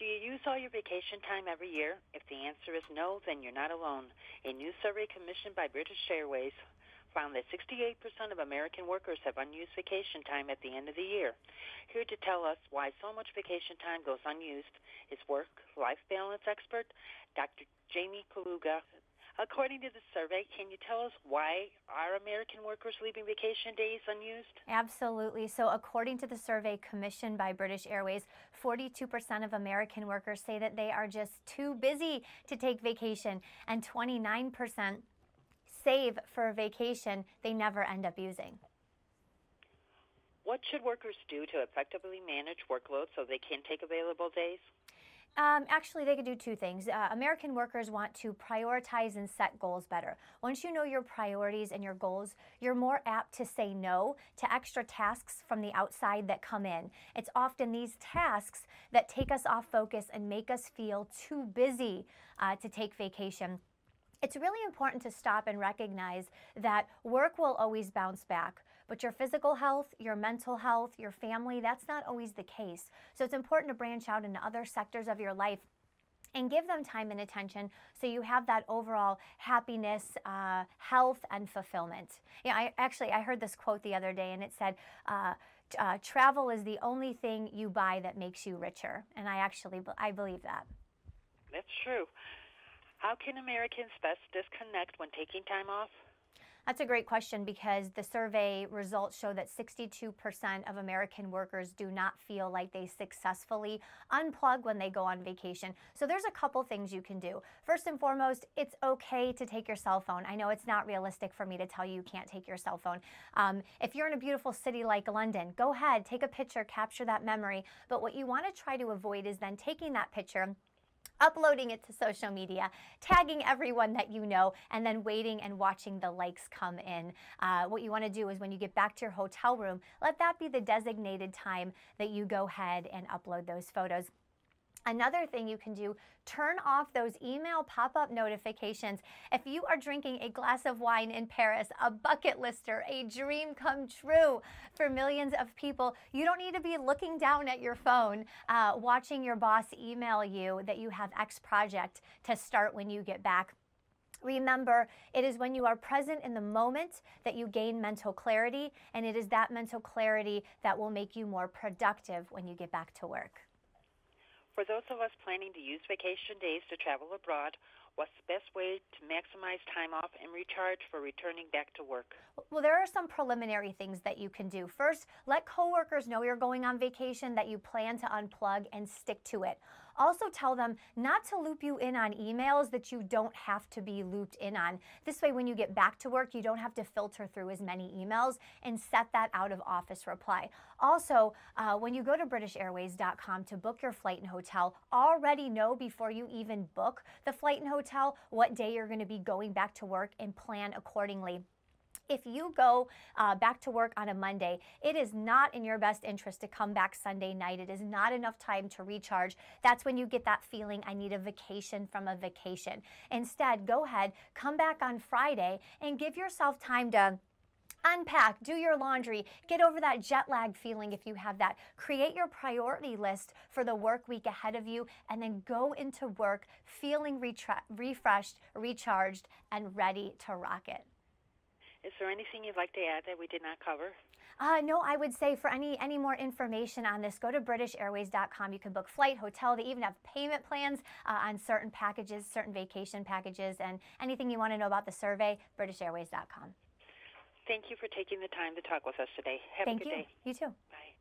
Do you use all your vacation time every year? If the answer is no, then you're not alone. A new survey commissioned by British Airways found that 68% of American workers have unused vacation time at the end of the year. Here to tell us why so much vacation time goes unused is work-life balance expert Dr. Jaime Kulaga. According to the survey, can you tell us why are American workers leaving vacation days unused? Absolutely. So, according to the survey commissioned by British Airways, 42% of American workers say that they are just too busy to take vacation, and 29% save for a vacation they never end up using. What should workers do to effectively manage workload so they can take available days? Um, actually, they could do two things. Uh, American workers want to prioritize and set goals better. Once you know your priorities and your goals, you're more apt to say no to extra tasks from the outside that come in. It's often these tasks that take us off focus and make us feel too busy uh, to take vacation it's really important to stop and recognize that work will always bounce back, but your physical health, your mental health, your family, that's not always the case. So it's important to branch out into other sectors of your life and give them time and attention so you have that overall happiness, uh, health, and fulfillment. Yeah, I actually I heard this quote the other day, and it said, uh, uh, "Travel is the only thing you buy that makes you richer," and I actually I believe that. That's true. How can Americans best disconnect when taking time off? That's a great question because the survey results show that 62% of American workers do not feel like they successfully unplug when they go on vacation. So there's a couple things you can do. First and foremost, it's okay to take your cell phone. I know it's not realistic for me to tell you you can't take your cell phone. Um, if you're in a beautiful city like London, go ahead, take a picture, capture that memory. But what you want to try to avoid is then taking that picture uploading it to social media, tagging everyone that you know, and then waiting and watching the likes come in. Uh, what you want to do is when you get back to your hotel room, let that be the designated time that you go ahead and upload those photos. Another thing you can do, turn off those email pop-up notifications. If you are drinking a glass of wine in Paris, a bucket lister, a dream come true for millions of people, you don't need to be looking down at your phone, uh, watching your boss email you that you have X project to start when you get back. Remember, it is when you are present in the moment that you gain mental clarity, and it is that mental clarity that will make you more productive when you get back to work. For those of us planning to use vacation days to travel abroad, what's the best way to maximize time off and recharge for returning back to work? Well, there are some preliminary things that you can do. First, let coworkers know you're going on vacation, that you plan to unplug and stick to it. Also tell them not to loop you in on emails that you don't have to be looped in on. This way, when you get back to work, you don't have to filter through as many emails and set that out of office reply. Also, uh, when you go to BritishAirways.com to book your flight and hotel, already know before you even book the flight and hotel what day you're going to be going back to work and plan accordingly. If you go uh, back to work on a Monday, it is not in your best interest to come back Sunday night. It is not enough time to recharge. That's when you get that feeling, I need a vacation from a vacation. Instead, go ahead, come back on Friday and give yourself time to unpack, do your laundry, get over that jet lag feeling if you have that. Create your priority list for the work week ahead of you, and then go into work feeling refreshed, recharged, and ready to rock it. Is there anything you'd like to add that we did not cover? Uh, no, I would say for any any more information on this, go to BritishAirways.com. You can book flight, hotel. They even have payment plans uh, on certain packages, certain vacation packages, and anything you want to know about the survey, BritishAirways.com. Thank you for taking the time to talk with us today. Have Thank a good you. day. You too. Bye.